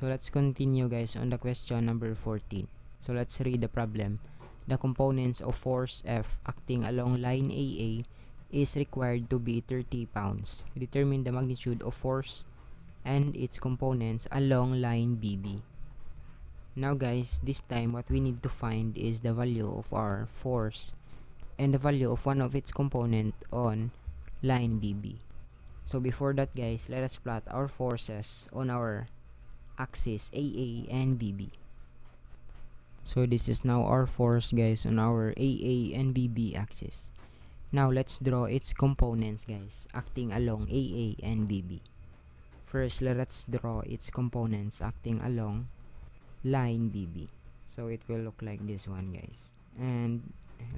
So let's continue guys on the question number 14. So let's read the problem. The components of force F acting along line AA is required to be 30 pounds. Determine the magnitude of force and its components along line BB. Now guys, this time what we need to find is the value of our force and the value of one of its component on line BB. So before that guys, let us plot our forces on our axis AA and BB. So this is now our force guys on our AA and BB axis. Now let's draw its components guys acting along AA and BB. First, let's draw its components acting along line BB. So it will look like this one guys. And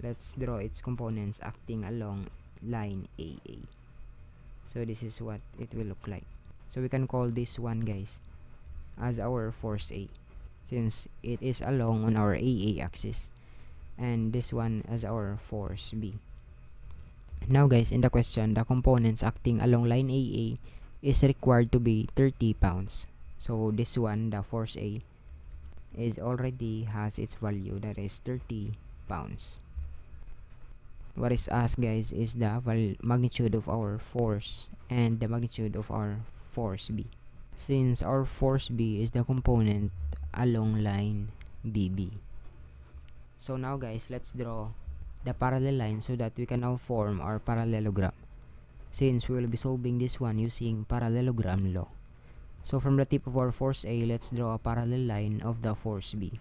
let's draw its components acting along line AA. So this is what it will look like. So we can call this one guys as our force A since it is along on our AA axis and this one as our force B. Now guys, in the question, the components acting along line AA is required to be 30 pounds. So this one, the force A, is already has its value that is 30 pounds. What is asked guys is the magnitude of our force and the magnitude of our force B. Since our force B is the component along line BB. So now guys, let's draw the parallel line so that we can now form our parallelogram since we will be solving this one using parallelogram law. So from the tip of our force A, let's draw a parallel line of the force B.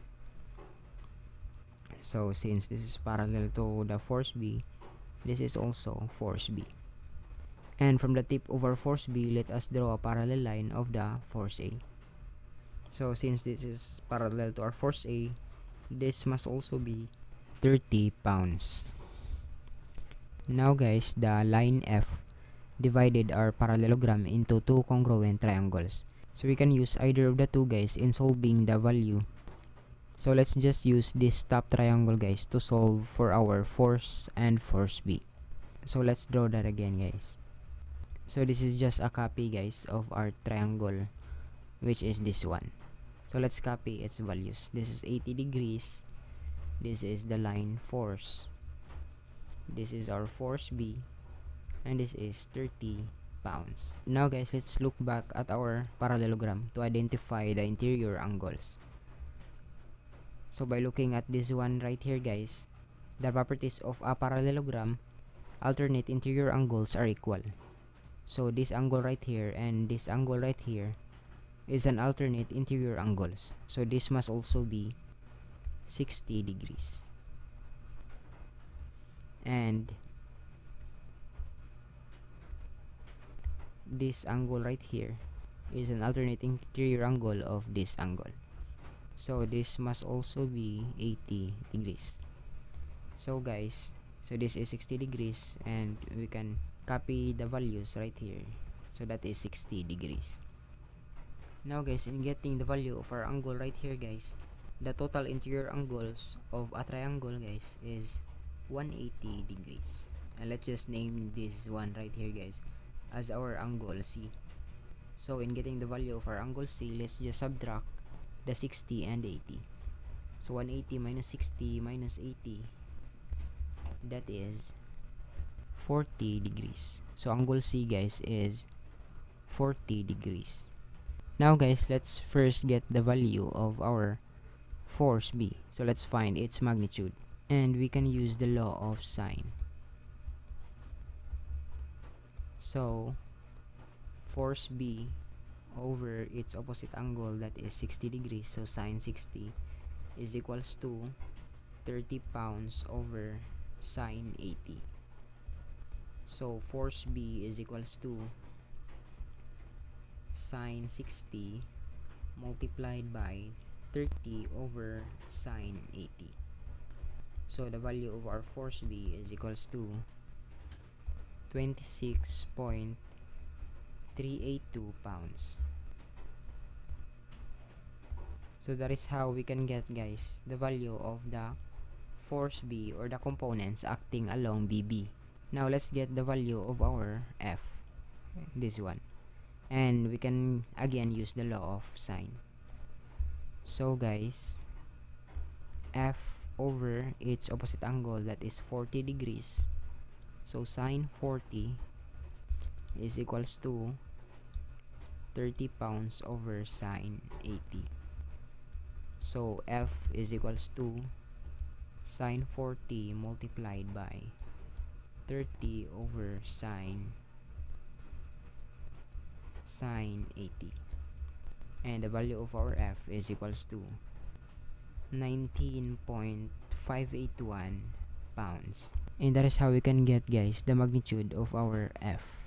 So since this is parallel to the force B, this is also force B. And from the tip of our force B, let us draw a parallel line of the force A. So since this is parallel to our force A, this must also be 30 pounds. Now guys, the line F divided our parallelogram into two congruent triangles. So we can use either of the two guys in solving the value. So let's just use this top triangle guys to solve for our force and force B. So let's draw that again guys. So this is just a copy guys of our triangle which is this one. So let's copy its values. This is 80 degrees. This is the line force. This is our force B and this is 30 pounds. Now guys, let's look back at our parallelogram to identify the interior angles. So by looking at this one right here guys, the properties of a parallelogram, alternate interior angles are equal. So this angle right here and this angle right here is an alternate interior angles. So this must also be 60 degrees. And this angle right here is an alternating interior angle of this angle so this must also be 80 degrees so guys so this is 60 degrees and we can copy the values right here so that is 60 degrees now guys in getting the value of our angle right here guys the total interior angles of a triangle guys is 180 degrees and let's just name this one right here guys as our angle C. So in getting the value of our angle C, let's just subtract the 60 and 80. So 180 minus 60 minus 80, that is 40 degrees. So angle C guys is 40 degrees. Now guys, let's first get the value of our force B. So let's find its magnitude. And we can use the law of sine. So, force B over its opposite angle that is 60 degrees, so sine 60 is equals to 30 pounds over sine 80. So, force B is equals to sine 60 multiplied by 30 over sine 80. So, the value of our force B is equals to 26.382 pounds so that is how we can get guys the value of the force B or the components acting along BB now let's get the value of our F this one and we can again use the law of sine So guys, f over its opposite angle that is 40 degrees. So sine 40 is equals to 30 pounds over sine 80. So f is equals to sine 40 multiplied by 30 over sine sine 80 and the value of our f is equals to 19.581 pounds. And that is how we can get guys the magnitude of our f